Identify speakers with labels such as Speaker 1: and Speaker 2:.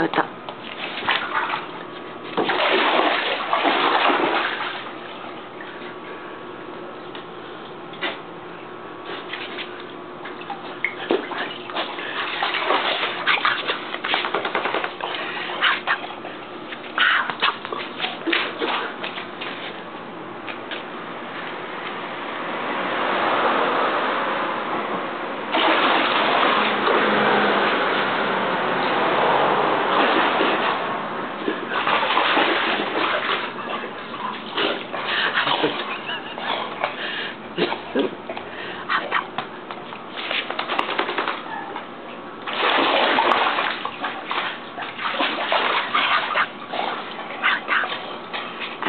Speaker 1: होता